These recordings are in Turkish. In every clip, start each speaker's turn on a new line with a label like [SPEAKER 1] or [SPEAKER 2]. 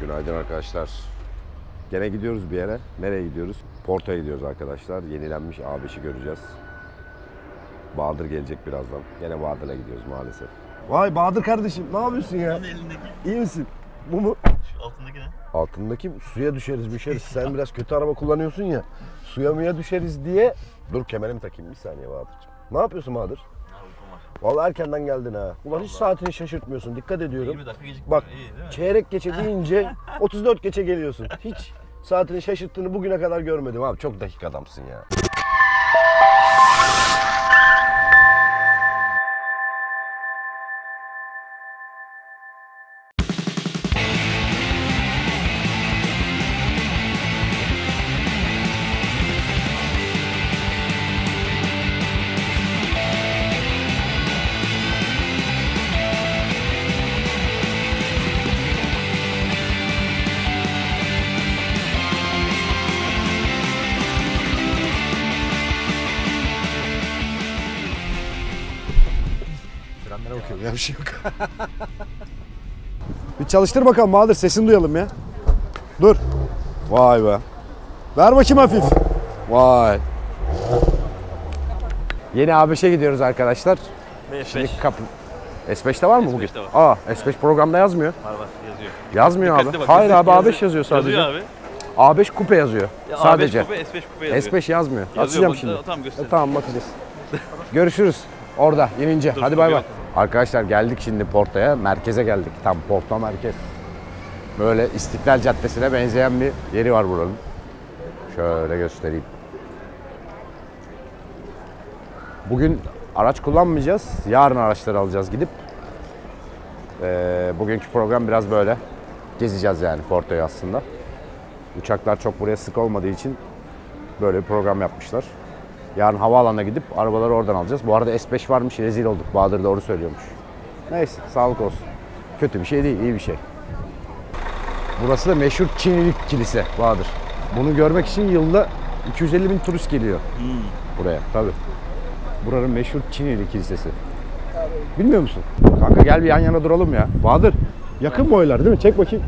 [SPEAKER 1] Günaydın arkadaşlar. Gene gidiyoruz bir yere. Nereye gidiyoruz? Porto'ya gidiyoruz arkadaşlar. Yenilenmiş A5'i göreceğiz. Bahadır gelecek birazdan. Gene Bahadır'a gidiyoruz maalesef. Vay Bahadır kardeşim ne yapıyorsun ya?
[SPEAKER 2] Elindeki?
[SPEAKER 1] İyi misin? Bu mu?
[SPEAKER 2] Şu altındaki ne?
[SPEAKER 1] Altındaki suya düşeriz düşeriz. Sen biraz kötü araba kullanıyorsun ya. Suya muya düşeriz diye. Dur kemerimi takayım bir saniye Bahadır'cığım. Ne yapıyorsun Bahadır? Vallahi erkenden geldin ha. Ulan hiç saatini şaşırtmıyorsun. Dikkat ediyorum.
[SPEAKER 2] 20 dakika geciktim.
[SPEAKER 1] Bak
[SPEAKER 2] İyi değil mi?
[SPEAKER 1] çeyrek geçe deyince 34 geçe geliyorsun. Hiç saatini şaşırttığını bugüne kadar görmedim abi. Çok dakik adamsın ya.
[SPEAKER 3] Bir şey yok. bir çalıştır bakalım Bahadır sesini duyalım ya. Dur.
[SPEAKER 1] Vay be.
[SPEAKER 3] Ver bakayım hafif.
[SPEAKER 1] Vay. Yeni A5'e gidiyoruz arkadaşlar. Şimdi
[SPEAKER 2] B5.
[SPEAKER 1] kapı... S5'te var mı bugün?
[SPEAKER 2] S5'te var.
[SPEAKER 1] Aa S5 programda yazmıyor.
[SPEAKER 2] Var var yazıyor.
[SPEAKER 1] Yazmıyor
[SPEAKER 2] Dikkatli
[SPEAKER 1] abi.
[SPEAKER 2] bak,
[SPEAKER 1] Hayır abi
[SPEAKER 2] yazıyor.
[SPEAKER 1] A5 yazıyor sadece.
[SPEAKER 2] Yazıyor abi.
[SPEAKER 1] A5 kupe yazıyor.
[SPEAKER 2] Ya
[SPEAKER 1] sadece.
[SPEAKER 2] A5 kupe, S5 kupe yazıyor.
[SPEAKER 1] S5 yazmıyor.
[SPEAKER 2] Yazıyor,
[SPEAKER 1] Açacağım
[SPEAKER 2] bak-
[SPEAKER 1] şimdi.
[SPEAKER 2] Tamam göster.
[SPEAKER 1] E, tamam bakacağız. Görüşürüz orada inince.
[SPEAKER 2] Dur,
[SPEAKER 1] Hadi bay bay. Arkadaşlar geldik şimdi Porto'ya. Merkeze geldik. Tam Porto merkez. Böyle İstiklal Caddesi'ne benzeyen bir yeri var buranın. Şöyle göstereyim. Bugün araç kullanmayacağız. Yarın araçları alacağız gidip. Ee, bugünkü program biraz böyle. Gezeceğiz yani Porto'yu aslında. Uçaklar çok buraya sık olmadığı için böyle bir program yapmışlar. Yarın havaalanına gidip arabaları oradan alacağız. Bu arada S5 varmış rezil olduk. Bahadır doğru söylüyormuş. Neyse sağlık olsun. Kötü bir şey değil iyi bir şey. Burası da meşhur Çinilik Kilise Bahadır. Bunu görmek için yılda 250 bin turist geliyor buraya tabi. Buranın meşhur Çinili Kilisesi. Bilmiyor musun? Kanka gel bir yan yana duralım ya. Bahadır yakın boylar değil mi? Çek bakayım.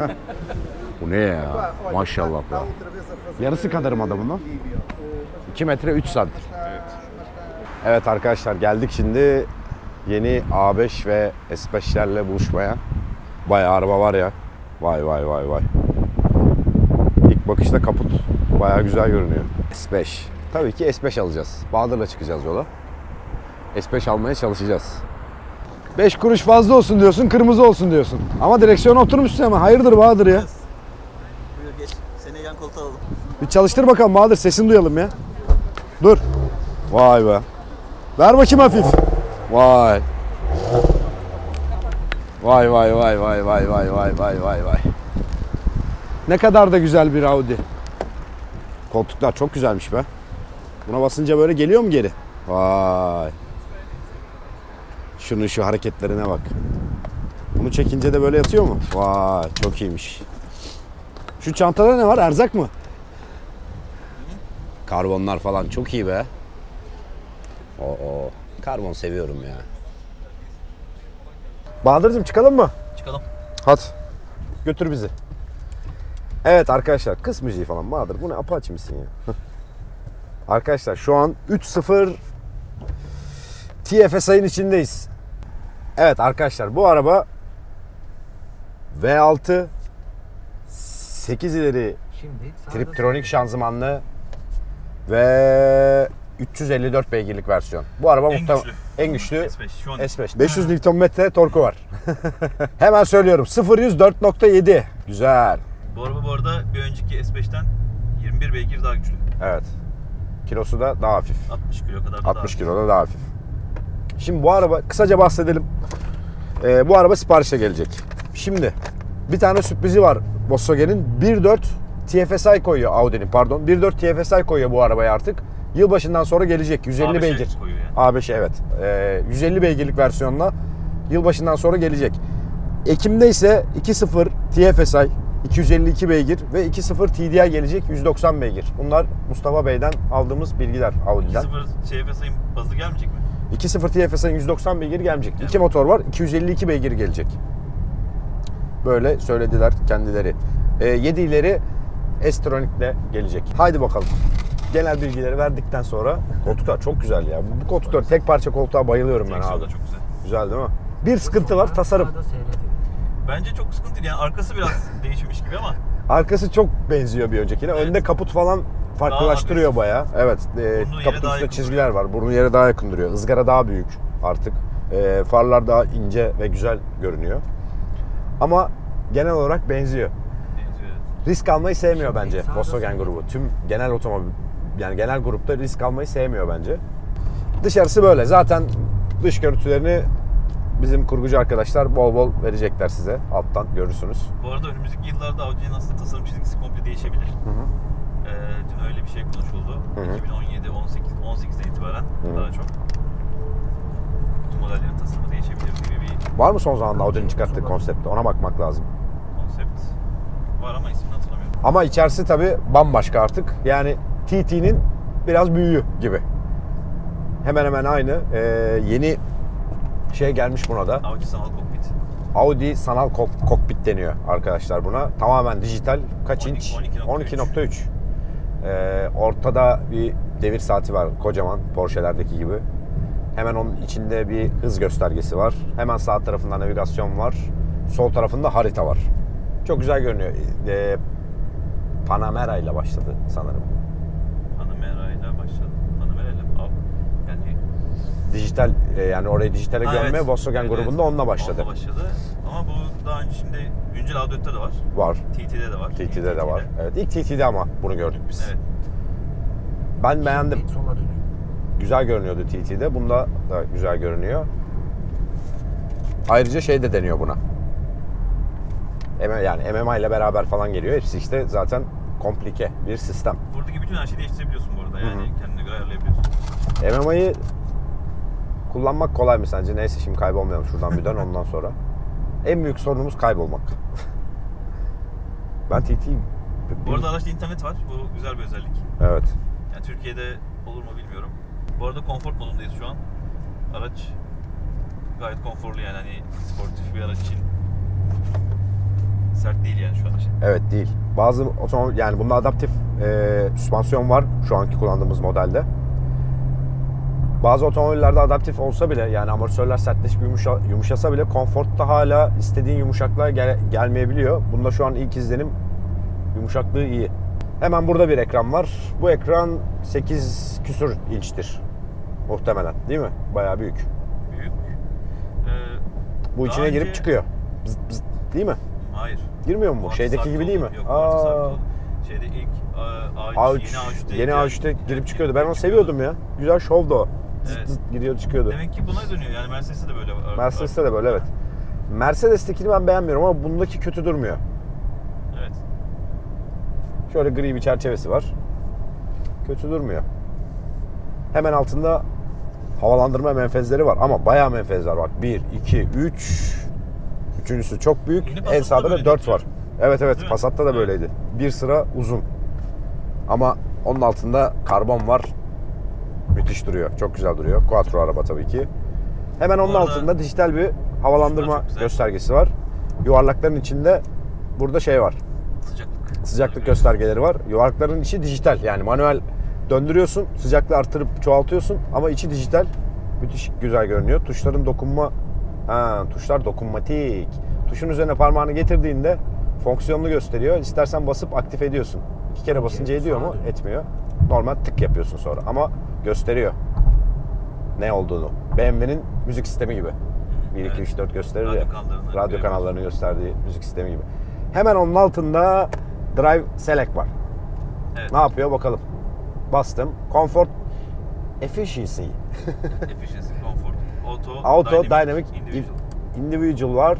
[SPEAKER 1] Bu ne ya? Maşallah be. Yarısı kadarım adamın lan. 2 metre 3 santim. Evet. Evet arkadaşlar geldik şimdi yeni A5 ve S5'lerle buluşmaya. Bayağı araba var ya. Vay vay vay vay. İlk bakışta kaput bayağı güzel görünüyor. S5. Tabii ki S5 alacağız. Bahadır'la çıkacağız yola. S5 almaya çalışacağız.
[SPEAKER 3] 5 kuruş fazla olsun diyorsun, kırmızı olsun diyorsun. Ama direksiyona oturmuşsun hemen. Hayırdır Bahadır ya?
[SPEAKER 2] Buyur geç. Seni yan koltuğa alalım.
[SPEAKER 3] Bir çalıştır bakalım Bahadır sesini duyalım ya. Dur.
[SPEAKER 1] Vay be.
[SPEAKER 3] Ver bakayım hafif.
[SPEAKER 1] Vay. Vay vay vay vay vay vay vay vay vay vay.
[SPEAKER 3] Ne kadar da güzel bir Audi.
[SPEAKER 1] Koltuklar çok güzelmiş be. Buna basınca böyle geliyor mu geri? Vay. Şunun şu hareketlerine bak. Bunu çekince de böyle yatıyor mu? Vay çok iyiymiş.
[SPEAKER 3] Şu çantada ne var? Erzak mı?
[SPEAKER 1] Karbonlar falan çok iyi be. Oo, karbon seviyorum ya.
[SPEAKER 3] Bahadır'cığım çıkalım mı?
[SPEAKER 2] Çıkalım.
[SPEAKER 1] Hadi. Götür bizi. Evet arkadaşlar kız müziği falan Bahadır bu ne Apache misin ya? arkadaşlar şu an 3-0 TFSI'nin içindeyiz. Evet arkadaşlar bu araba V6 8 ileri triptronik şanzımanlı ve 354 beygirlik versiyon. Bu araba
[SPEAKER 2] En
[SPEAKER 1] muhtemelen
[SPEAKER 2] güçlü.
[SPEAKER 1] en güçlü
[SPEAKER 2] S5 şu an.
[SPEAKER 1] S5. 500 Nm torku var. Hemen söylüyorum. 0-100 4.7. Güzel.
[SPEAKER 2] Bu araba bu arada bir önceki S5'ten 21 beygir daha güçlü.
[SPEAKER 1] Evet. Kilosu da daha hafif.
[SPEAKER 2] 60 kilo kadar da
[SPEAKER 1] 60
[SPEAKER 2] daha.
[SPEAKER 1] kilo da daha hafif. Şimdi bu araba kısaca bahsedelim. Ee, bu araba siparişe gelecek. Şimdi bir tane sürprizi var Volkswagen'in 1.4 TFSI koyuyor Audi'nin pardon. 1.4 TFSI koyuyor bu arabaya artık. Yılbaşından sonra gelecek 150
[SPEAKER 2] A5'e
[SPEAKER 1] beygir.
[SPEAKER 2] yani.
[SPEAKER 1] A5 evet. Ee, 150 beygirlik versiyonla yılbaşından sonra gelecek. Ekim'de ise 2.0 TFSI 252 beygir ve 2.0 TDI gelecek 190 beygir. Bunlar Mustafa Bey'den aldığımız bilgiler Audi'den.
[SPEAKER 2] 0 CFS'in bazı gelmeyecek mi?
[SPEAKER 1] 2.0 TFSI'nin 190 beygir gelmeyecek. İki motor var 252 beygir gelecek. Böyle söylediler kendileri. E, yedileri Estronik'le gelecek. Haydi bakalım. Genel bilgileri verdikten sonra koltuklar çok güzel ya. Bu koltuklar tek parça koltuğa bayılıyorum ben
[SPEAKER 2] Direksiyon
[SPEAKER 1] abi.
[SPEAKER 2] da çok güzel.
[SPEAKER 1] Güzel değil mi? Bir sıkıntı var tasarım.
[SPEAKER 2] Bence çok sıkıntı değil. Yani arkası biraz değişmiş gibi ama
[SPEAKER 1] Arkası çok benziyor bir öncekine.
[SPEAKER 2] Evet.
[SPEAKER 1] Önde kaput falan farklılaştırıyor bayağı. Evet. E,
[SPEAKER 2] Burnu yere
[SPEAKER 1] kaputun
[SPEAKER 2] daha
[SPEAKER 1] üstünde
[SPEAKER 2] yakın
[SPEAKER 1] çizgiler var. Burnu yere daha yakın duruyor. Izgara daha büyük artık. E, farlar daha ince ve güzel görünüyor. Ama genel olarak benziyor. Risk almayı sevmiyor
[SPEAKER 4] Şimdi
[SPEAKER 1] bence Volkswagen grubu. Tüm genel otomobil yani genel grupta risk almayı sevmiyor bence. Dışarısı böyle. Zaten dış görüntülerini bizim kurgucu arkadaşlar bol bol verecekler size. Alttan görürsünüz.
[SPEAKER 2] Bu arada önümüzdeki yıllarda Audi'nin aslında tasarım çizgisi komple değişebilir. Ee, dün öyle bir şey konuşuldu.
[SPEAKER 1] Hı hı.
[SPEAKER 2] 2017, 18, 18'den itibaren
[SPEAKER 1] Hı.
[SPEAKER 2] daha çok. Bütün modellerin tasarımı değişebilir gibi bir
[SPEAKER 1] Var mı son zamanda Audi'nin çıkarttığı konsepti? Ona bakmak lazım.
[SPEAKER 2] konsept var ama hatırlamıyorum.
[SPEAKER 1] Ama içerisi tabii bambaşka artık. Yani TT'nin biraz büyüğü gibi. Hemen hemen aynı. Ee, yeni şey gelmiş buna da.
[SPEAKER 2] Audi sanal kokpit.
[SPEAKER 1] Audi sanal kok- kokpit deniyor arkadaşlar buna. Tamamen dijital. Kaç
[SPEAKER 2] 12
[SPEAKER 1] inç?
[SPEAKER 2] 12.3.
[SPEAKER 1] 12.3. Ee, ortada bir devir saati var kocaman Porsche'lerdeki gibi. Hemen onun içinde bir hız göstergesi var. Hemen sağ tarafında navigasyon var. Sol tarafında harita var. Çok güzel görünüyor. Ee, Panamera ile başladı sanırım.
[SPEAKER 2] Panamera ile başladı. Panamera ile al. Yani
[SPEAKER 1] Dijital e, yani orayı dijitale
[SPEAKER 2] Ha,
[SPEAKER 1] görmeye
[SPEAKER 2] evet.
[SPEAKER 1] Volkswagen
[SPEAKER 2] Evet,
[SPEAKER 1] grubunda
[SPEAKER 2] evet.
[SPEAKER 1] onunla başladı.
[SPEAKER 2] Onunla başladı. Ama bu daha önce şimdi güncel Audi.'de de var.
[SPEAKER 1] Var.
[SPEAKER 2] TT'de de var.
[SPEAKER 1] TT'de de var. Evet ilk TT'de ama bunu gördük biz.
[SPEAKER 2] Evet.
[SPEAKER 1] Ben beğendim. Güzel görünüyordu TT'de. Bunda da güzel görünüyor. Ayrıca şey de deniyor buna. Yani MMA ile beraber falan geliyor. Hepsi işte zaten komplike bir sistem.
[SPEAKER 2] Buradaki bütün her şeyi değiştirebiliyorsun bu arada. Yani
[SPEAKER 1] Hı
[SPEAKER 2] kendine göre ayarlayabiliyorsun.
[SPEAKER 1] MMA'yı kullanmak kolay mı sence? Neyse şimdi kaybolmayalım şuradan bir dön ondan sonra. En büyük sorunumuz kaybolmak. ben TT
[SPEAKER 2] Bu arada araçta internet var. Bu güzel bir özellik.
[SPEAKER 1] Evet.
[SPEAKER 2] Yani Türkiye'de olur mu bilmiyorum. Bu arada konfor modundayız şu an. Araç gayet konforlu yani hani sportif bir araç için sert değil yani şu an için.
[SPEAKER 1] Evet değil. Bazı otomobil yani bunda adaptif e, süspansiyon var şu anki kullandığımız modelde. Bazı otomobillerde adaptif olsa bile yani amortisörler sertleşip yumuşa, yumuşasa bile konfortta hala istediğin yumuşaklığa gel- gelmeyebiliyor. Bunda şu an ilk izlenim yumuşaklığı iyi. Hemen burada bir ekran var. Bu ekran 8 küsur inçtir. Muhtemelen değil mi? Bayağı büyük.
[SPEAKER 2] Büyük. Ee,
[SPEAKER 1] Bu içine girip
[SPEAKER 2] önce-
[SPEAKER 1] çıkıyor. Bzz bzz, değil mi?
[SPEAKER 2] hayır.
[SPEAKER 1] Girmiyor mu?
[SPEAKER 2] Artı
[SPEAKER 1] Şeydeki gibi değil mi?
[SPEAKER 2] Yok
[SPEAKER 1] Aa.
[SPEAKER 2] Şeyde ilk A, A3,
[SPEAKER 1] A3,
[SPEAKER 2] yeni A3'te
[SPEAKER 1] yeni
[SPEAKER 2] giren-
[SPEAKER 1] A3'te girip çıkıyordu. Ben onu seviyordum ya. Güzel şovdu o. Zıt
[SPEAKER 2] Evet.
[SPEAKER 1] zıt gidiyordu çıkıyordu.
[SPEAKER 2] Demek ki buna dönüyor yani Mercedes'te de böyle var.
[SPEAKER 1] Mercedes'te de böyle evet. Mercedes'tekini ben beğenmiyorum ama bundaki kötü durmuyor.
[SPEAKER 2] Evet.
[SPEAKER 1] Şöyle gri bir çerçevesi var. Kötü durmuyor. Hemen altında havalandırma menfezleri var ama bayağı menfezler bak. 1, 2, 3. Üçüncüsü çok büyük.
[SPEAKER 2] Yeni
[SPEAKER 1] En
[SPEAKER 2] Passat'ta
[SPEAKER 1] sağda da
[SPEAKER 2] böyleydi
[SPEAKER 1] 4 var. Evet evet
[SPEAKER 2] Değil mi?
[SPEAKER 1] Passat'ta da böyleydi. Bir sıra uzun. Ama onun altında karbon var. Müthiş duruyor. Çok güzel duruyor. Quattro araba tabii ki. Hemen onun
[SPEAKER 2] arada-
[SPEAKER 1] altında dijital bir havalandırma
[SPEAKER 2] Şunlar çok güzel.
[SPEAKER 1] göstergesi var. Yuvarlakların içinde burada şey var.
[SPEAKER 2] Sıcaklık.
[SPEAKER 1] Sıcaklık göstergeleri var. Yuvarlakların içi dijital. Yani manuel döndürüyorsun, sıcaklığı artırıp çoğaltıyorsun ama içi dijital. Müthiş güzel görünüyor. Tuşların dokunma ha, tuşlar dokunmatik. Tuşun üzerine parmağını getirdiğinde fonksiyonunu gösteriyor. İstersen basıp aktif ediyorsun. İki kere basınca ediyor mu? Etmiyor. Normal tık yapıyorsun sonra ama gösteriyor ne olduğunu. BMW'nin müzik sistemi gibi. 1 2
[SPEAKER 2] Evet.
[SPEAKER 1] 3 4 gösterir
[SPEAKER 2] Radyo
[SPEAKER 1] ya.
[SPEAKER 2] kanallarını
[SPEAKER 1] Radyo kanallarını gösterdiği müzik sistemi gibi. Hemen onun altında Drive Select var.
[SPEAKER 2] Evet.
[SPEAKER 1] Ne yapıyor bakalım. Bastım. Comfort Efficiency.
[SPEAKER 2] Efficiency, comfort, auto,
[SPEAKER 1] Auto, Dynamic,
[SPEAKER 2] individual.
[SPEAKER 1] Individual var.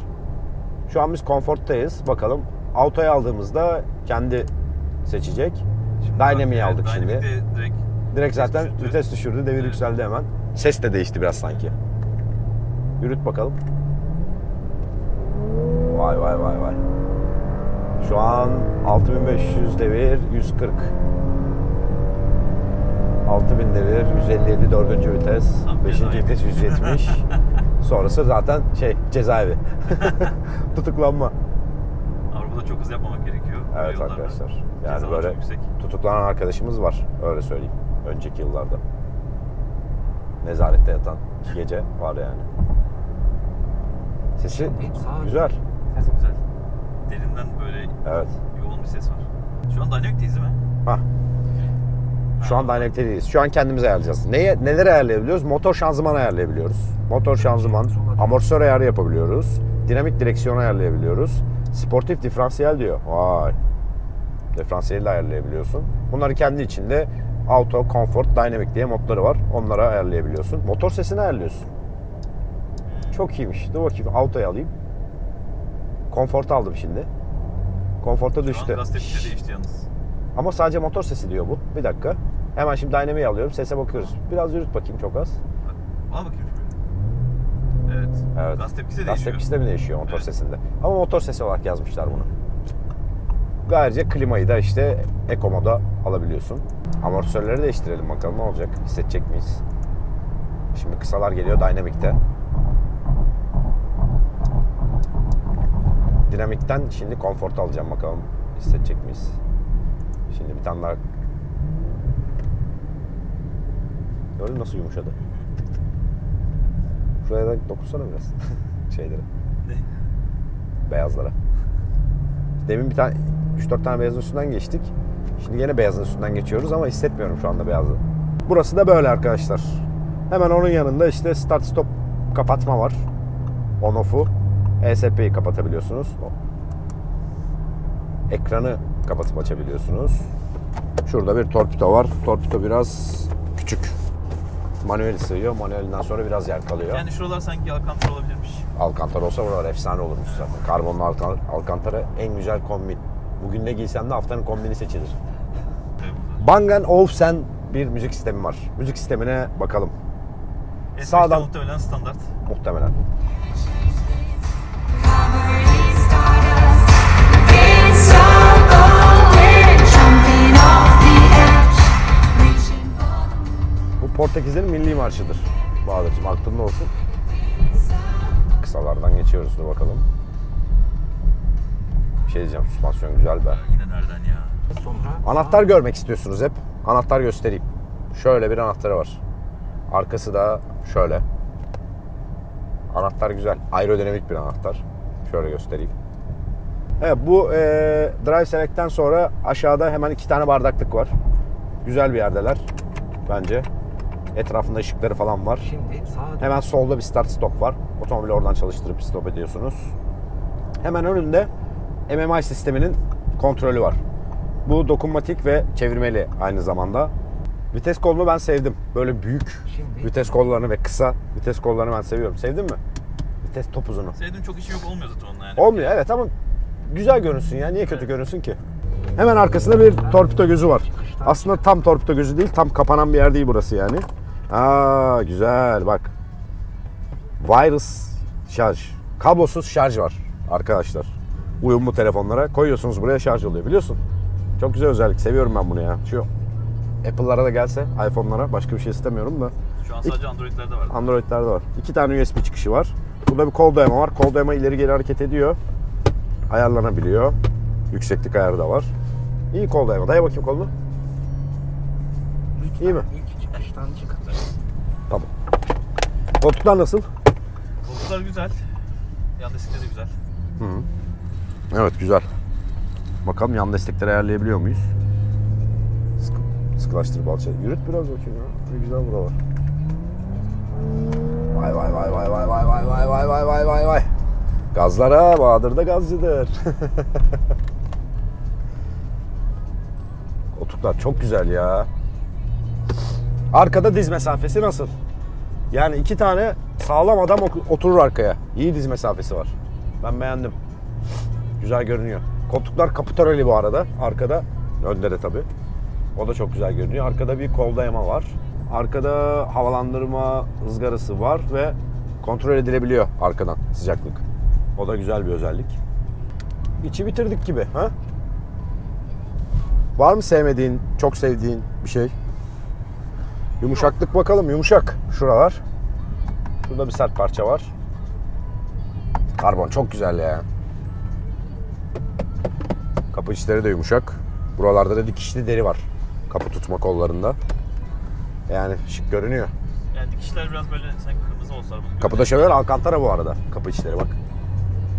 [SPEAKER 1] Şu an biz Comfort'tayız. Bakalım. Auto'yu aldığımızda kendi seçecek.
[SPEAKER 2] Şimdi
[SPEAKER 1] Dynamic'i aldık
[SPEAKER 2] evet,
[SPEAKER 1] şimdi.
[SPEAKER 2] Dynamic'de direkt
[SPEAKER 1] Direkt zaten
[SPEAKER 2] düşürdü.
[SPEAKER 1] vites düşürdü. Devir
[SPEAKER 2] Evet.
[SPEAKER 1] yükseldi hemen. Ses de değişti biraz sanki. Yürüt bakalım. Vay vay vay vay. Şu an 6500 devir 140. 6000 devir 157 dördüncü vites.
[SPEAKER 2] Tam
[SPEAKER 1] 5.
[SPEAKER 2] cezaevi.
[SPEAKER 1] vites 170. Sonrası zaten şey cezaevi. Tutuklanma.
[SPEAKER 2] Burada çok hızlı yapmamak gerekiyor.
[SPEAKER 1] Evet
[SPEAKER 2] yollarda.
[SPEAKER 1] arkadaşlar. Yani
[SPEAKER 2] Cezalar
[SPEAKER 1] böyle tutuklanan arkadaşımız var. Öyle söyleyeyim. Önceki yıllarda. Nezarette yatan gece var yani. Sesi güzel.
[SPEAKER 2] Sesi güzel. Derinden böyle
[SPEAKER 1] Evet.
[SPEAKER 2] yoğun bir ses var. Şu an Dynamic'teyiz değil mi?
[SPEAKER 1] Hah. Şu an Dynamic'te değiliz. Şu an kendimiz ayarlayacağız. Neye, neleri ayarlayabiliyoruz? Motor şanzıman ayarlayabiliyoruz. Motor şanzıman, amortisör ayarı yapabiliyoruz. Dinamik direksiyon ayarlayabiliyoruz. Sportif diferansiyel diyor. Vay. Diferansiyeli de ayarlayabiliyorsun. Bunları kendi içinde auto, comfort, dynamic diye modları var. Onları ayarlayabiliyorsun. Motor sesini ayarlıyorsun. Çok iyiymiş. Dur bakayım auto'yu alayım. Konforta aldım şimdi. Konforta
[SPEAKER 2] Şu
[SPEAKER 1] düştü.
[SPEAKER 2] an gaz tepkisi değişti yalnız.
[SPEAKER 1] Ama sadece motor sesi diyor bu. Bir dakika. Hemen şimdi dynamic'i alıyorum. Sese bakıyoruz. Biraz yürüt bakayım çok az.
[SPEAKER 2] Al bakayım şöyle. Evet.
[SPEAKER 1] Evet.
[SPEAKER 2] Gaz tepkisi de
[SPEAKER 1] Gaz
[SPEAKER 2] değişiyor.
[SPEAKER 1] tepkisi de mi değişiyor motor
[SPEAKER 2] Evet.
[SPEAKER 1] sesinde? Ama motor sesi olarak yazmışlar bunu. Ayrıca klimayı da işte Eco moda alabiliyorsun. Amortisörleri değiştirelim bakalım ne olacak? Hissedecek miyiz? Şimdi kısalar geliyor Dynamic'te. Dinamikten şimdi konfort alacağım bakalım hissedecek miyiz? Şimdi bir tane daha Gördün nasıl yumuşadı? Şuraya da dokunsana biraz şeylere,
[SPEAKER 2] Ne?
[SPEAKER 1] beyazlara. Demin bir tane 3-4 tane beyazın üstünden geçtik. Şimdi yine beyazın üstünden geçiyoruz ama hissetmiyorum şu anda beyazı. Burası da böyle arkadaşlar. Hemen onun yanında işte start stop kapatma var. On off'u. ESP'yi kapatabiliyorsunuz. Ekranı kapatıp açabiliyorsunuz. Şurada bir torpido var. Torpido biraz küçük. Manuel sığıyor. Manuelinden sonra biraz yer kalıyor.
[SPEAKER 2] Yani şuralar sanki Alcantara olabilirmiş.
[SPEAKER 1] Alcantara olsa buralar efsane olurmuş zaten. Karbonlu Alcantara en güzel kombin. Bugün ne giysem de haftanın kombini seçilir. Bang Olufsen bir müzik sistemi var. Müzik sistemine bakalım.
[SPEAKER 2] S5'te
[SPEAKER 1] Sağdan-
[SPEAKER 2] muhtemelen standart.
[SPEAKER 1] Muhtemelen. Portekizlerin milli marşıdır. Bahadır'cığım aklında olsun. Kısalardan geçiyoruz dur bakalım. Bir şey diyeceğim süspansiyon güzel be.
[SPEAKER 2] Yine nereden ya?
[SPEAKER 1] Anahtar görmek istiyorsunuz hep. Anahtar göstereyim. Şöyle bir anahtarı var. Arkası da şöyle. Anahtar güzel. Aerodinamik bir anahtar. Şöyle göstereyim. Evet bu e, Drive Select'ten sonra aşağıda hemen iki tane bardaklık var. Güzel bir yerdeler bence. Etrafında ışıkları falan var.
[SPEAKER 5] Şimdi sağa
[SPEAKER 1] Hemen solda bir start stop var. Otomobili oradan çalıştırıp stop ediyorsunuz. Hemen önünde MMI sisteminin kontrolü var. Bu dokunmatik ve çevirmeli aynı zamanda. Vites kolunu ben sevdim. Böyle büyük
[SPEAKER 5] Şimdi-
[SPEAKER 1] vites kollarını ve kısa vites kollarını ben seviyorum. Sevdin mi? Vites top uzunu.
[SPEAKER 2] Sevdiğim çok işi yok olmuyor zaten onunla yani.
[SPEAKER 1] Olmuyor evet ama güzel görünsün ya. Niye kötü görünsün ki? Hemen arkasında bir torpido gözü var. Aslında tam torpido gözü değil, tam kapanan bir yer değil burası yani. Aa güzel bak. Virus şarj. Kablosuz şarj var arkadaşlar. Uyumlu telefonlara koyuyorsunuz buraya şarj oluyor biliyorsun. Çok güzel özellik. Seviyorum ben bunu ya. Şu Apple'lara da gelse, iPhone'lara başka bir şey istemiyorum da.
[SPEAKER 2] Şu an sadece Android'lerde var.
[SPEAKER 1] Android'lerde var. İki tane USB çıkışı var. Burada bir kol dayama var. Kol dayama ileri geri hareket ediyor. Ayarlanabiliyor. Yükseklik ayarı da var. İyi kol dayama. Daya bakayım kolunu. İyi mi?
[SPEAKER 5] ilk çıkıştan çıkın.
[SPEAKER 1] Tamam. Koltuklar nasıl?
[SPEAKER 2] Koltuklar güzel. Yan destekleri de güzel.
[SPEAKER 1] Evet güzel. Bakalım yan destekleri ayarlayabiliyor muyuz? Sıkı, sıkılaştır balça. Yürüt biraz bakayım ya. Ne güzel buralar. Vay vay vay vay vay vay vay vay vay vay vay vay vay. Gazlara Bahadır da gazcıdır. Koltuklar çok güzel ya. Arkada diz mesafesi nasıl? Yani iki tane sağlam adam oturur arkaya. İyi diz mesafesi var. Ben beğendim. Güzel görünüyor. Koltuklar kaputareli bu arada. Arkada, önde de tabii. O da çok güzel görünüyor. Arkada bir kol dayama var. Arkada havalandırma ızgarası var ve kontrol edilebiliyor arkadan sıcaklık. O da güzel bir özellik. İçi bitirdik gibi. Ha? Var mı sevmediğin, çok sevdiğin bir şey? Yumuşaklık bakalım. Yumuşak. Şuralar. Şurada bir sert parça var. Karbon çok güzel ya. Kapı içleri de yumuşak. Buralarda da dikişli deri var. Kapı tutma kollarında. Yani şık görünüyor.
[SPEAKER 2] Yani dikişler biraz böyle sanki kırmızı olsa
[SPEAKER 1] Kapıda şöyle alkantara bu arada. Kapı içleri bak.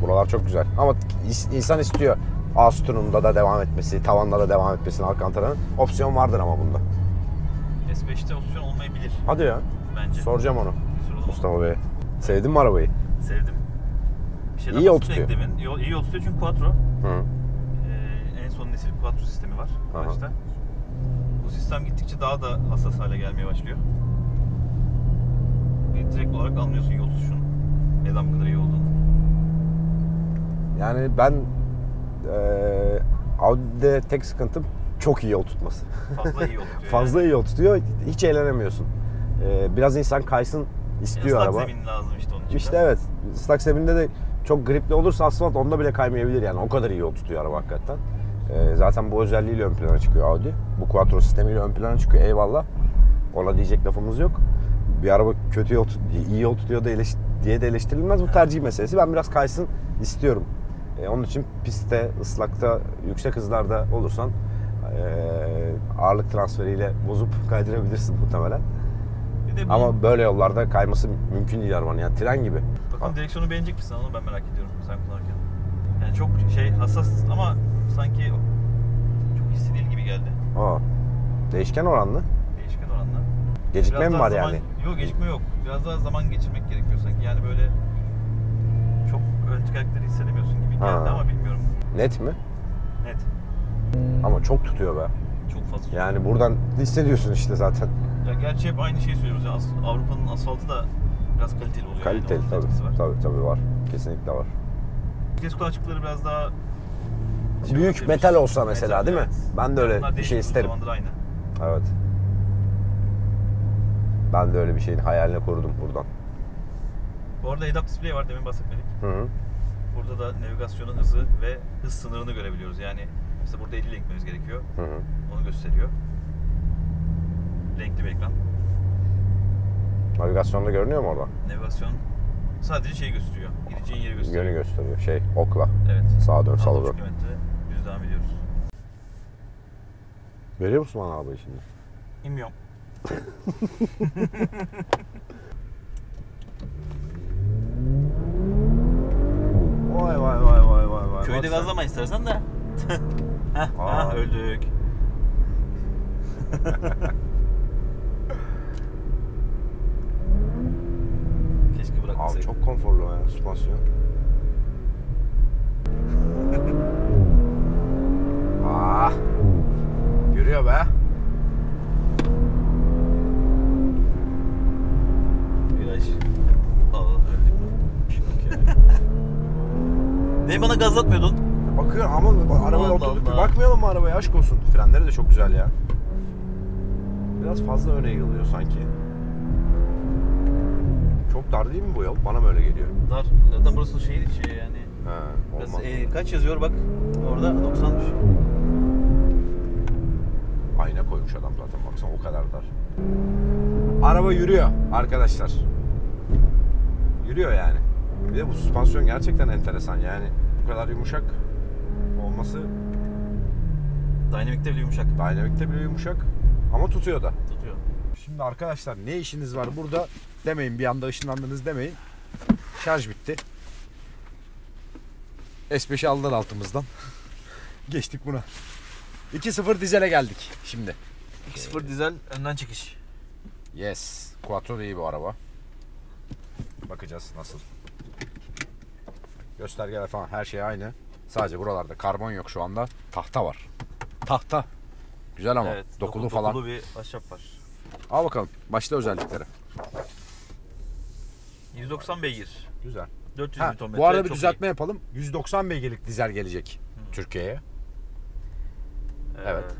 [SPEAKER 1] Buralar çok güzel. Ama insan istiyor A sütununda da devam etmesi, tavanda da devam etmesini alkantaranın. Opsiyon vardır ama bunda.
[SPEAKER 2] S5'te opsiyon olmayabilir
[SPEAKER 1] Hadi ya.
[SPEAKER 2] bence.
[SPEAKER 1] Soracağım onu
[SPEAKER 2] Soralım.
[SPEAKER 1] Mustafa Bey'e. Sevdin mi arabayı?
[SPEAKER 2] Sevdim. Bir
[SPEAKER 1] İyi yol tutuyor.
[SPEAKER 2] demin. Yol, iyi yol tutuyor çünkü Quattro.
[SPEAKER 1] Hı.
[SPEAKER 2] Ee, en son nesil Quattro sistemi var
[SPEAKER 1] Aha.
[SPEAKER 2] araçta. Bu sistem gittikçe daha da hassas hale gelmeye başlıyor. Ve direkt olarak anlıyorsun yol tutuşunu. Neden bu kadar iyi olduğunu.
[SPEAKER 1] Yani ben eee Audi'de tek sıkıntım çok iyi yol tutması.
[SPEAKER 2] Fazla iyi yol tutuyor.
[SPEAKER 1] Fazla
[SPEAKER 2] yani.
[SPEAKER 1] iyi yol tutuyor. Hiç eğlenemiyorsun. Eee, biraz insan kaysın istiyor
[SPEAKER 2] Islak
[SPEAKER 1] araba.
[SPEAKER 2] zemin lazım işte onun için.
[SPEAKER 1] İşte evet. Islak zeminde de çok gripli olursa asfalt onda bile kaymayabilir yani. O kadar iyi yol tutuyor araba hakikaten. Ee, zaten bu özelliğiyle ön plana çıkıyor Audi. Bu Quattro sistemiyle ön plana çıkıyor. Eyvallah. Ona diyecek lafımız yok. Bir araba kötü yol tut, iyi yol tutuyor da eleş- diye de eleştirilmez. Bu tercih meselesi. Ben biraz kaysın istiyorum. Ee, onun için pistte, ıslakta, yüksek hızlarda olursan ee, ağırlık transferiyle bozup kaydırabilirsin muhtemelen.
[SPEAKER 2] Bir
[SPEAKER 1] Ama böyle yollarda kayması mümkün değil arabanın. Yani tren gibi.
[SPEAKER 2] bakalım direksiyonu beğenecek misin onu ben merak ediyorum sen kullanırken. Yani çok şey hassas ama sanki çok hissi değil gibi geldi.
[SPEAKER 1] Aa, değişken oranlı.
[SPEAKER 2] Değişken oranla.
[SPEAKER 1] Gecikme
[SPEAKER 2] Biraz
[SPEAKER 1] mi var
[SPEAKER 2] zaman-
[SPEAKER 1] yani?
[SPEAKER 2] Yok gecikme yok. Biraz daha zaman geçirmek gerekiyor sanki. Yani böyle çok ön tekerlekleri hissedemiyorsun gibi geldi
[SPEAKER 1] Ha.
[SPEAKER 2] ama bilmiyorum.
[SPEAKER 1] Net mi?
[SPEAKER 2] Net.
[SPEAKER 1] Ama çok tutuyor be.
[SPEAKER 2] Çok fazla.
[SPEAKER 1] Yani buradan hissediyorsun işte zaten.
[SPEAKER 2] Ya gerçi hep aynı şeyi söylüyoruz. Yani as- Avrupa'nın asfaltı da biraz kaliteli oluyor.
[SPEAKER 1] Kaliteli
[SPEAKER 2] yani.
[SPEAKER 1] Tabii.
[SPEAKER 2] var.
[SPEAKER 1] Tabii tabii var. Kesinlikle var.
[SPEAKER 2] Vites kulakçıkları biraz daha şey
[SPEAKER 1] Büyük
[SPEAKER 2] olabilir.
[SPEAKER 1] metal olsa mesela,
[SPEAKER 2] Metal,
[SPEAKER 1] değil mi?
[SPEAKER 2] evet.
[SPEAKER 1] Ben de öyle
[SPEAKER 2] Bunlar
[SPEAKER 1] bir şey isterim.
[SPEAKER 2] aynı.
[SPEAKER 1] Evet. Ben de öyle bir şeyin hayalini kurdum buradan.
[SPEAKER 2] Bu arada head-up display var demin bahsetmedik.
[SPEAKER 1] Hı hı.
[SPEAKER 2] Burada da navigasyonun hızı ve hız sınırını görebiliyoruz. Yani mesela burada 50 ile gitmemiz gerekiyor.
[SPEAKER 1] Hı hı.
[SPEAKER 2] Onu gösteriyor. Renkli bir ekran.
[SPEAKER 1] Navigasyonda görünüyor mu orada?
[SPEAKER 2] Navigasyon sadece şeyi gösteriyor. Gideceğin yeri gösteriyor.
[SPEAKER 1] Yönü gösteriyor. Şey, okla.
[SPEAKER 2] Evet.
[SPEAKER 1] Sağa dön,
[SPEAKER 2] 6,5
[SPEAKER 1] dön.
[SPEAKER 2] kilometre düz devam ediyoruz.
[SPEAKER 1] Veriyor musun bana arabayı şimdi?
[SPEAKER 2] İmmiyorum.
[SPEAKER 1] Vay vay vay vay vay vay.
[SPEAKER 2] Köyde gazlama istersen de. Heh,
[SPEAKER 1] Aa.
[SPEAKER 2] heh, öldük. Keşke
[SPEAKER 1] Abi çok konforlu ya süspansiyon. ah. Yürüyor be.
[SPEAKER 2] Viraj. Allah öldük? Yok ya. Niye bana gazlatmıyordun?
[SPEAKER 1] Bakıyor ama arabaya
[SPEAKER 2] Allah
[SPEAKER 1] oturduk. Bir
[SPEAKER 2] Allah.
[SPEAKER 1] bakmayalım mı arabaya aşk olsun. Frenleri de çok güzel ya. Biraz fazla öne yığılıyor sanki. Çok dar değil mi bu yol? Bana mı öyle geliyor?
[SPEAKER 2] Dar. Zaten burası şehir içi yani.
[SPEAKER 1] He,
[SPEAKER 2] Biraz,
[SPEAKER 1] olmaz.
[SPEAKER 2] e, kaç yazıyor bak. Orada 90'mış.
[SPEAKER 1] Ayna koymuş adam zaten baksana o kadar dar. Araba yürüyor arkadaşlar. Yürüyor yani. Bir de bu süspansiyon gerçekten enteresan yani. Bu kadar yumuşak olması
[SPEAKER 2] Dynamic'te bile yumuşak.
[SPEAKER 1] dinamikte bile yumuşak ama tutuyor da.
[SPEAKER 2] Tutuyor.
[SPEAKER 1] Şimdi arkadaşlar ne işiniz var burada demeyin bir anda ışınlandınız demeyin. Şarj bitti. S5'i aldılar altımızdan. Geçtik buna. 2.0 dizele geldik şimdi.
[SPEAKER 2] 2.0 dizel önden çekiş.
[SPEAKER 1] Yes. Quattro da iyi bu araba. Bakacağız nasıl. Göstergeler falan her şey aynı. Sadece buralarda karbon yok şu anda. Tahta var. Tahta. Güzel ama.
[SPEAKER 2] evet.
[SPEAKER 1] dokulu
[SPEAKER 2] doku-
[SPEAKER 1] falan.
[SPEAKER 2] Dokulu bir ahşap var.
[SPEAKER 1] Al bakalım. Başta özellikleri.
[SPEAKER 2] 190 beygir.
[SPEAKER 1] Güzel.
[SPEAKER 2] 400
[SPEAKER 1] Ha,
[SPEAKER 2] Nm.
[SPEAKER 1] bu arada bir düzeltme yapalım. 190 beygirlik dizel gelecek Türkiye'ye.
[SPEAKER 2] iyi. Ee,
[SPEAKER 1] evet.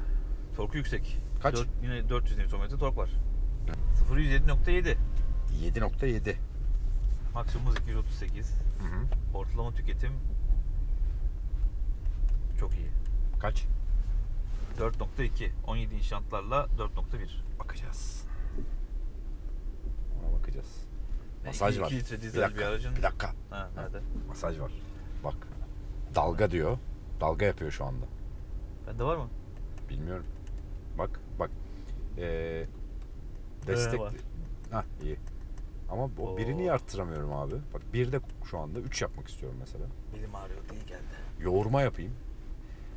[SPEAKER 2] Torku yüksek.
[SPEAKER 1] Kaç?
[SPEAKER 2] Dört- yine 400 Nm tork var. 0 107.7.
[SPEAKER 1] 7.7.
[SPEAKER 2] Maksimumumuz 238.
[SPEAKER 1] Hı hı.
[SPEAKER 2] Ortalama tüketim çok iyi.
[SPEAKER 1] Kaç?
[SPEAKER 2] 4.2. 17 inç jantlarla 4.1.
[SPEAKER 1] Bakacağız. Ona bakacağız. Masaj
[SPEAKER 2] İki-
[SPEAKER 1] var.
[SPEAKER 2] iki litre
[SPEAKER 1] bir
[SPEAKER 2] dizel
[SPEAKER 1] dakika.
[SPEAKER 2] bir aracın-
[SPEAKER 1] Bir dakika.
[SPEAKER 2] Ha, nerede?
[SPEAKER 1] Masaj var. Bak. Dalga diyor. Dalga yapıyor şu anda.
[SPEAKER 2] Bende var mı?
[SPEAKER 1] Bilmiyorum. Bak bak. Ee, destek...
[SPEAKER 2] var.
[SPEAKER 1] Hah iyi. Ama
[SPEAKER 2] Oo.
[SPEAKER 1] birini arttıramıyorum abi? Bak bir de şu anda 3 yapmak istiyorum mesela.
[SPEAKER 2] Belim ağrıyor diye geldi.
[SPEAKER 1] Yoğurma yapayım.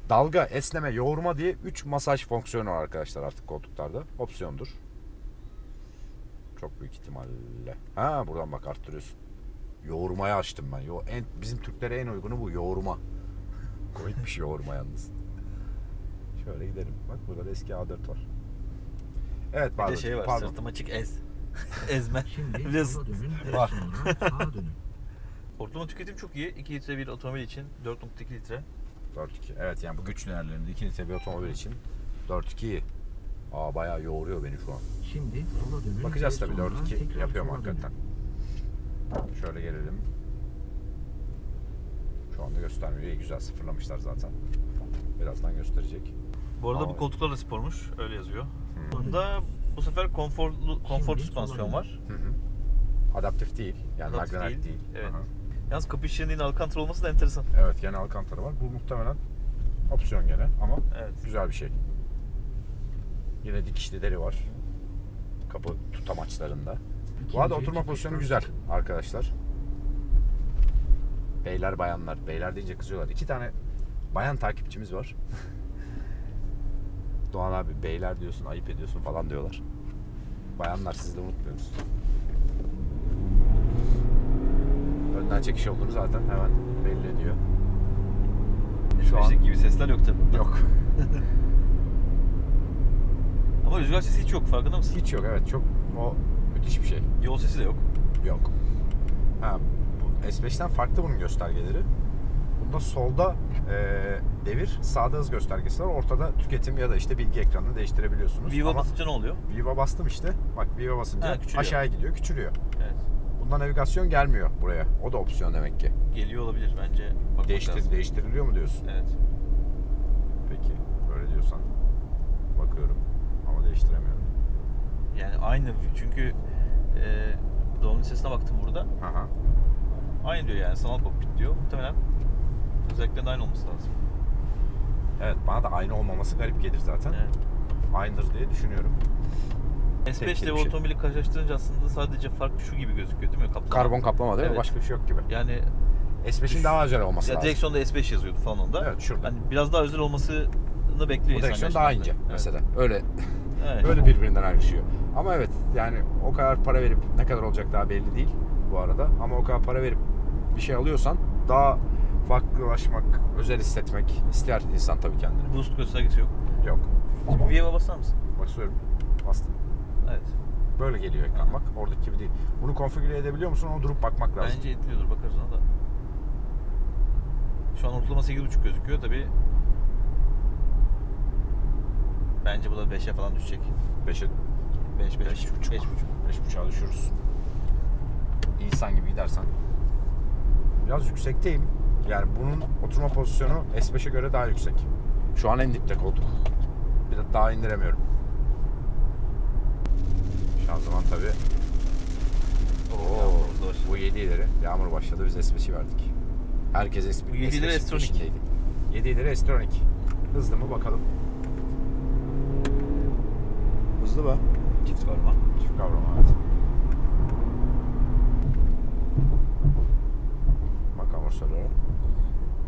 [SPEAKER 1] Dalga, esneme, yoğurma diye 3 masaj fonksiyonu var arkadaşlar artık koltuklarda. Opsiyondur. Çok büyük ihtimalle. Ha buradan bak arttırıyorsun. Yoğurmaya açtım ben. Yo, en, bizim Türklere en uygunu bu yoğurma. Komikmiş yoğurma yalnız. Şöyle gidelim. Bak burada da eski A4 var. Evet
[SPEAKER 2] Bir
[SPEAKER 1] pardon.
[SPEAKER 2] de şey var
[SPEAKER 1] pardon.
[SPEAKER 2] sırtım açık ez. Ezme.
[SPEAKER 5] Şimdi sola sağa dönün.
[SPEAKER 2] Ortalama tüketim çok iyi. 2 litre bir otomobil için 4.2 litre.
[SPEAKER 1] 4-2. Evet yani bu güç değerlerinde 2 litre bir otomobil için 4-2 iyi. Aa bayağı yoğuruyor beni şu an.
[SPEAKER 5] Şimdi sola dönün
[SPEAKER 1] Bakacağız tabii
[SPEAKER 5] sonra
[SPEAKER 1] 4-2
[SPEAKER 5] tekrar
[SPEAKER 1] yapıyor mu
[SPEAKER 5] sola dönün.
[SPEAKER 1] hakikaten. Şöyle gelelim. Şu anda göstermiyor. İyi güzel sıfırlamışlar zaten. Birazdan gösterecek.
[SPEAKER 2] Bu arada
[SPEAKER 1] Aa.
[SPEAKER 2] bu koltuklar da spormuş. Öyle yazıyor. Bunda bu sefer konforlu
[SPEAKER 5] Şimdi
[SPEAKER 2] süspansiyon var.
[SPEAKER 1] Hı hı. Adaptif değil. Yani
[SPEAKER 2] Adaptif
[SPEAKER 1] değil.
[SPEAKER 2] değil, evet.
[SPEAKER 1] Aha.
[SPEAKER 2] Yalnız kapı işlerinin alcantara olması da enteresan.
[SPEAKER 1] Evet gene alcantara var. Bu muhtemelen opsiyon gene ama
[SPEAKER 2] Evet.
[SPEAKER 1] güzel bir şey. Yine dikişli deri var. Kapı tutamaçlarında. Bu arada oturma pozisyonu güzel arkadaşlar. Beyler bayanlar. Beyler deyince kızıyorlar. İki tane bayan takipçimiz var. Doğan abi beyler diyorsun ayıp ediyorsun falan diyorlar. Bayanlar siz de unutmuyorsunuz. Önden çekiş olduğunu zaten hemen belli ediyor. Şu an
[SPEAKER 2] S5'teki gibi sesler yok tabii.
[SPEAKER 1] yok.
[SPEAKER 2] Ama rüzgar sesi hiç yok farkında mısın?
[SPEAKER 1] Hiç yok evet çok o müthiş bir şey.
[SPEAKER 2] Yol sesi de yok.
[SPEAKER 1] Yok. Ha, bu S5'ten farklı bunun göstergeleri. Bunda solda e, devir, sağda hız göstergesi var. Ortada tüketim ya da işte bilgi ekranını değiştirebiliyorsunuz.
[SPEAKER 2] Viva
[SPEAKER 1] Ama
[SPEAKER 2] basınca ne oluyor?
[SPEAKER 1] Viva bastım işte. Bak Viva basınca
[SPEAKER 2] Ha, küçülüyor.
[SPEAKER 1] aşağıya gidiyor, küçülüyor. Bunda navigasyon gelmiyor buraya. O da opsiyon demek ki.
[SPEAKER 2] Geliyor olabilir bence. Bakmak
[SPEAKER 1] Değiştir,
[SPEAKER 2] lazım.
[SPEAKER 1] değiştiriliyor mu diyorsun?
[SPEAKER 2] Evet.
[SPEAKER 1] Peki, öyle diyorsan bakıyorum ama değiştiremiyorum.
[SPEAKER 2] Yani aynı çünkü e, doğum listesine baktım burada.
[SPEAKER 1] Aha.
[SPEAKER 2] Aynı diyor yani sanal kokpit diyor. Muhtemelen özelliklerinde aynı olması lazım.
[SPEAKER 1] Evet, bana da aynı olmaması garip gelir zaten.
[SPEAKER 2] Evet.
[SPEAKER 1] Aynıdır diye düşünüyorum.
[SPEAKER 2] S5
[SPEAKER 1] Tehlikeli
[SPEAKER 2] ile
[SPEAKER 1] şey.
[SPEAKER 2] otomobili karşılaştırınca aslında sadece fark şu gibi gözüküyor değil mi? Kaplama.
[SPEAKER 1] Karbon kaplama değil mi?
[SPEAKER 2] Evet.
[SPEAKER 1] Başka bir şey yok gibi.
[SPEAKER 2] Yani
[SPEAKER 1] S5'in daha özel olması
[SPEAKER 2] ya
[SPEAKER 1] lazım.
[SPEAKER 2] direksiyonda S5 yazıyordu falan onda.
[SPEAKER 1] Evet, şurada.
[SPEAKER 2] Hani biraz daha özel olmasını bekliyor
[SPEAKER 1] Bu
[SPEAKER 2] insan
[SPEAKER 1] direksiyon daha ince
[SPEAKER 2] gerçekten.
[SPEAKER 1] mesela. Öyle
[SPEAKER 2] Evet.
[SPEAKER 1] öyle birbirinden ayrışıyor. Ama evet yani o kadar para verip ne kadar olacak daha belli değil bu arada. Ama o kadar para verip bir şey alıyorsan daha farklılaşmak, özel hissetmek ister insan tabii kendini.
[SPEAKER 2] Boost göstergesi yok.
[SPEAKER 1] Yok.
[SPEAKER 2] Şimdi Viva basar mısın?
[SPEAKER 1] Basıyorum. Bastım.
[SPEAKER 2] Evet.
[SPEAKER 1] Böyle geliyor ekran bak. Oradaki gibi değil. Bunu konfigüre edebiliyor musun? Onu durup bakmak lazım.
[SPEAKER 2] Bence ediliyordur bakarız ona da. Şu an ortalama 8.5 gözüküyor tabi. Bence bu da 5'e falan düşecek.
[SPEAKER 1] 5'e
[SPEAKER 2] 5 5
[SPEAKER 1] Beş
[SPEAKER 2] 5
[SPEAKER 1] buçuk.
[SPEAKER 2] 5 buçuk.
[SPEAKER 1] 5.5'a düşürürüz. İnsan gibi gidersen. Biraz yüksekteyim. Yani bunun oturma pozisyonu S5'e göre daha yüksek. Şu an en dipte koltuk. Bir de daha indiremiyorum. Şanzıman tabi. Oo, bu 7 ileri. Yağmur başladı biz S5'i verdik. Herkes S5.
[SPEAKER 2] Bu 7 ileri
[SPEAKER 1] S5'in
[SPEAKER 2] S-Tronic.
[SPEAKER 1] peşindeydi. 7 ileri S-Tronic. Hızlı mı bakalım. Hızlı mı?
[SPEAKER 2] Çift kavrama.
[SPEAKER 1] Çift kavrama evet. Bak amortisörlere.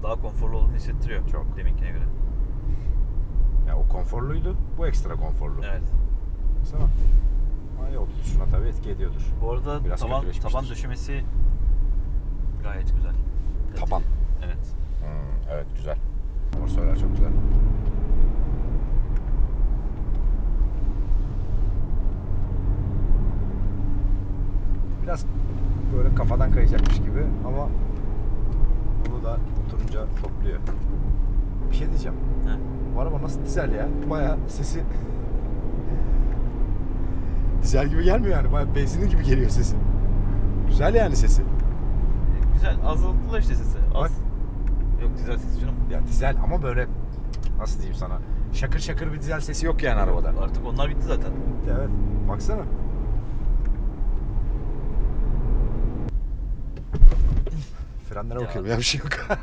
[SPEAKER 2] Daha konforlu olduğunu hissettiriyor.
[SPEAKER 1] Çok.
[SPEAKER 2] Deminkine göre.
[SPEAKER 1] Ya o konforluydu. Bu ekstra konforlu.
[SPEAKER 2] Evet.
[SPEAKER 1] Baksana. Ama yol tutuşuna tabii etki ediyordur.
[SPEAKER 2] Bu arada
[SPEAKER 1] Biraz
[SPEAKER 2] taban, taban döşemesi gayet güzel. Evet.
[SPEAKER 1] Taban.
[SPEAKER 2] Evet.
[SPEAKER 1] Hmm, evet güzel. Amortisörler çok güzel. Biraz böyle kafadan kayacakmış gibi ama bunu da oturunca topluyor. Bir şey diyeceğim.
[SPEAKER 2] Heh.
[SPEAKER 1] Bu araba nasıl dizel ya? Bayağı sesi dizel gibi gelmiyor yani. Bayağı benzinli gibi geliyor sesi. Güzel yani sesi.
[SPEAKER 2] Güzel azalttılar işte sesi. Az.
[SPEAKER 1] Bak.
[SPEAKER 2] Yok dizel sesi canım.
[SPEAKER 1] Ya dizel ama böyle nasıl diyeyim sana? Şakır şakır bir dizel sesi yok yani arabada.
[SPEAKER 2] Artık onlar bitti zaten.
[SPEAKER 1] Evet. Baksana. Frenlere
[SPEAKER 2] Ya.
[SPEAKER 1] bakıyorum ya bir şey yok.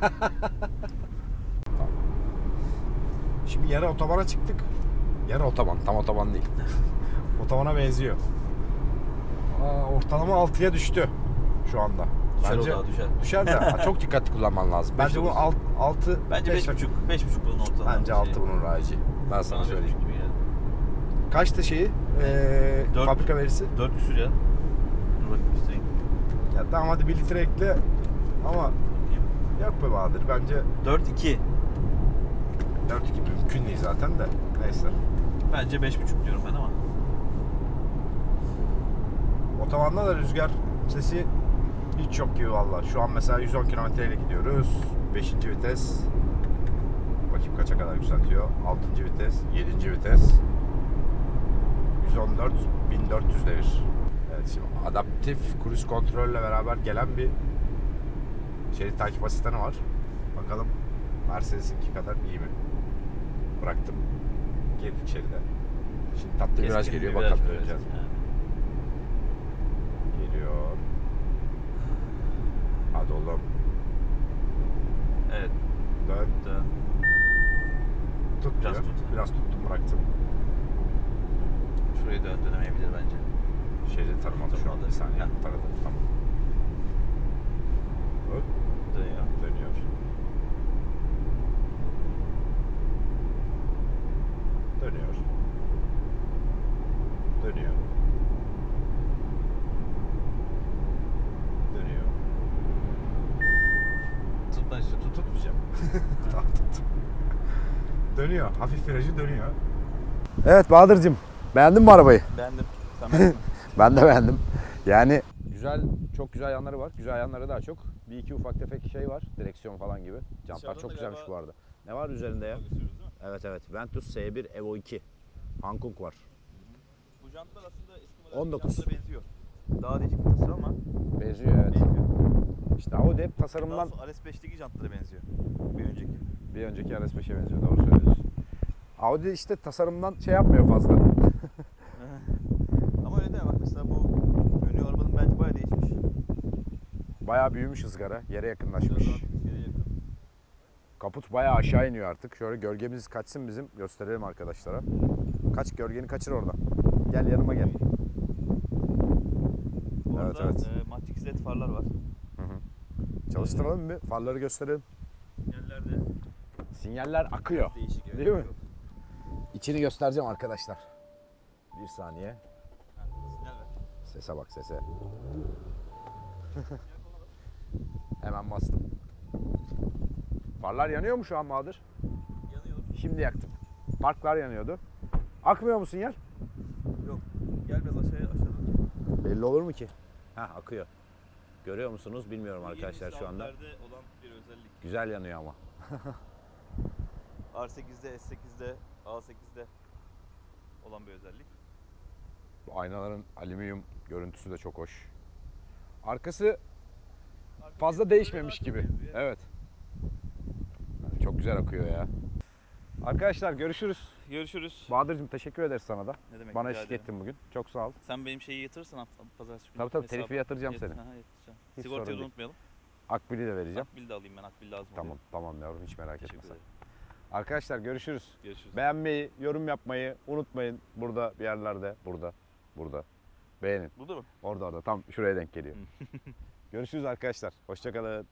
[SPEAKER 3] Şimdi yarı otobana çıktık. Yarı otoban, tam otoban değil. Otobana benziyor. Aa, ortalama 6'ya düştü şu anda.
[SPEAKER 2] Düşer o daha düşer.
[SPEAKER 3] Düşer de çok dikkatli kullanman lazım. Bence bu
[SPEAKER 2] dokuz.
[SPEAKER 3] 6 6
[SPEAKER 2] Bence 5.5. 5.5 bunun ortalama.
[SPEAKER 3] Bence 6 bunun raci. Ben sana
[SPEAKER 2] Bana
[SPEAKER 3] söyleyeyim.
[SPEAKER 2] 5.5 gibi geldi.
[SPEAKER 3] Kaçtı şeyi? Ee,
[SPEAKER 2] Dört.
[SPEAKER 3] fabrika verisi.
[SPEAKER 2] 4 küsür ya. Dur bakayım üstüne.
[SPEAKER 3] Ya tamam hadi 1 litre ekle. Ama yok be Bahadır. Bence
[SPEAKER 2] 4.2.
[SPEAKER 3] 4-2 mümkün değil zaten de. Neyse.
[SPEAKER 2] Bence 5.5 diyorum ben ama.
[SPEAKER 3] Otobanda da rüzgar sesi hiç yok gibi valla. Şu an mesela 110 km ile gidiyoruz. 5. vites. Bakayım kaça kadar yükseltiyor. 6. vites, 7. vites. 114, 1400 devir. Evet şimdi adaptif cruise kontrolle beraber gelen bir şerit takip asistanı var. Bakalım Mercedes'inki kadar iyi mi? Bıraktım. Girdik şeride. Şimdi tatlı viraj geliyor. Bakalım döneceğiz.
[SPEAKER 2] göreceğiz. Yani.
[SPEAKER 3] Geliyor. Oğlum.
[SPEAKER 2] Evet.
[SPEAKER 3] Dön.
[SPEAKER 2] Dön.
[SPEAKER 3] Tut
[SPEAKER 2] Biraz
[SPEAKER 3] diyor.
[SPEAKER 2] tut.
[SPEAKER 3] Biraz tuttum bıraktım.
[SPEAKER 2] Şurayı dön dönemeyebilir bence.
[SPEAKER 3] Şeyde tanımadı şu an.
[SPEAKER 2] Tanımadı.
[SPEAKER 3] Bir saniye.
[SPEAKER 2] Ha.
[SPEAKER 3] Tanıdı. Tamam. Hop.
[SPEAKER 2] Dönüyor.
[SPEAKER 3] Dönüyor. Dönüyor. Dönüyor.
[SPEAKER 2] Tut lan işte tut.
[SPEAKER 3] Tutmayacağım. tamam tuttum. Dönüyor. Hafif virajı dönüyor. Evet Bahadır'cığım. Beğendin mi arabayı?
[SPEAKER 2] Beğendim. Sen beğendin.
[SPEAKER 1] Ben de beğendim. Yani güzel, çok güzel yanları var. Güzel yanları daha çok. Bir iki ufak tefek şey var. Direksiyon falan gibi. Jantlar çok güzelmiş
[SPEAKER 2] galiba-
[SPEAKER 1] bu arada. Ne var üzerinde ya? Evet evet. Ventus S1 Evo 2. Hankook var.
[SPEAKER 2] Bu jantlar aslında eski model
[SPEAKER 1] 19.
[SPEAKER 2] jantlara benziyor. Daha değişik bir tasarım ama
[SPEAKER 1] Benziyor evet.
[SPEAKER 2] benziyor.
[SPEAKER 1] İşte Audi hep
[SPEAKER 2] Daha
[SPEAKER 1] tasarımdan
[SPEAKER 2] sonra RS5'teki jantlara benziyor. Bir önceki.
[SPEAKER 1] bir önceki RS5'e benziyor. Doğru söylüyorsun. Audi işte tasarımdan şey yapmıyor fazla.
[SPEAKER 2] ama öyle deme bak mesela bu önü arabanın bence bayağı değişmiş.
[SPEAKER 1] Bayağı büyümüş ızgara. Yere yakınlaşmış.
[SPEAKER 2] Biraz daha yere yakın.
[SPEAKER 1] Kaput bayağı aşağı iniyor artık. Şöyle gölgemiz kaçsın bizim. Gösterelim arkadaşlara. Kaç gölgeni kaçır oradan. Gel yanıma gel.
[SPEAKER 2] Bu
[SPEAKER 1] Evet,
[SPEAKER 2] arada
[SPEAKER 1] evet.
[SPEAKER 2] E, Matrix LED farlar var.
[SPEAKER 1] Çalıştıralım mı? Farları gösterelim.
[SPEAKER 2] Yerlerde
[SPEAKER 1] Sinyaller akıyor.
[SPEAKER 2] değişik. evet.
[SPEAKER 1] Değil mi? İçini göstereceğim arkadaşlar. Bir saniye.
[SPEAKER 2] Ha.
[SPEAKER 1] Sese bak sese. Hemen bastım. Farlar yanıyor mu şu an Bahadır?
[SPEAKER 2] Yanıyor.
[SPEAKER 1] Şimdi yaktım. Parklar yanıyordu. Akmıyor mu sinyal?
[SPEAKER 2] Yok. Gel biraz aşağıya aşağıdan.
[SPEAKER 1] Belli olur mu ki? Heh akıyor. Görüyor musunuz bilmiyorum arkadaşlar şu anda.
[SPEAKER 2] Olan bir özellik.
[SPEAKER 1] Güzel yanıyor ama.
[SPEAKER 2] R8'de, S8'de, A8'de olan bir özellik.
[SPEAKER 1] Bu aynaların alüminyum görüntüsü de çok hoş. Arkası fazla değişmemiş gibi. Evet. Çok güzel akıyor ya. Arkadaşlar görüşürüz.
[SPEAKER 2] Görüşürüz.
[SPEAKER 1] Bahadır'cığım teşekkür ederiz sana da.
[SPEAKER 2] Ne demek
[SPEAKER 1] Bana
[SPEAKER 2] rica
[SPEAKER 1] eşlik
[SPEAKER 2] ederim.
[SPEAKER 1] ettin bugün. Çok sağ ol.
[SPEAKER 2] Sen benim şeyi yatırırsan hafta pazartesi günü.
[SPEAKER 1] Tabii tabii,
[SPEAKER 2] hesabı.
[SPEAKER 1] telifi yatıracağım
[SPEAKER 2] Yat-
[SPEAKER 1] seni.
[SPEAKER 2] Aha, yatıracağım.
[SPEAKER 1] Hiç
[SPEAKER 2] Sigortayı da
[SPEAKER 1] değil.
[SPEAKER 2] unutmayalım.
[SPEAKER 1] Akbil'i de vereceğim.
[SPEAKER 2] Akbil de alayım ben. Akbil lazım
[SPEAKER 1] Tamam
[SPEAKER 2] oluyor.
[SPEAKER 1] tamam yavrum hiç merak etme
[SPEAKER 2] Teşekkür
[SPEAKER 1] sen.
[SPEAKER 2] ederim.
[SPEAKER 1] Arkadaşlar görüşürüz.
[SPEAKER 2] Görüşürüz.
[SPEAKER 1] Beğenmeyi, yorum yapmayı unutmayın. Burada bir yerlerde. Burada. Burada. Beğenin.
[SPEAKER 2] Burada mı?
[SPEAKER 1] Orada orada. Tam şuraya denk geliyor. görüşürüz arkadaşlar. Hoşçakalın.